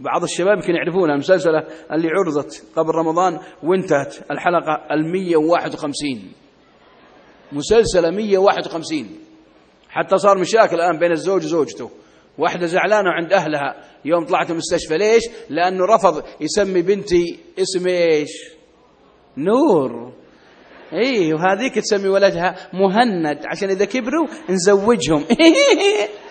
بعض الشباب يمكن يعرفونها المسلسلة اللي عرضت قبل رمضان وانتهت الحلقة المية وواحد وخمسين. مسلسلة مية وواحد وخمسين. حتى صار مشاكل الآن بين الزوج وزوجته. واحدة زعلانة عند أهلها يوم طلعت المستشفى. ليش؟ لأنه رفض يسمي بنتي اسم إيش؟ نور. إيه وهذيك تسمي ولدها مهند عشان إذا كبروا نزوجهم.